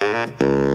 Thank you.